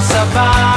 passava